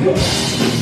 Dios.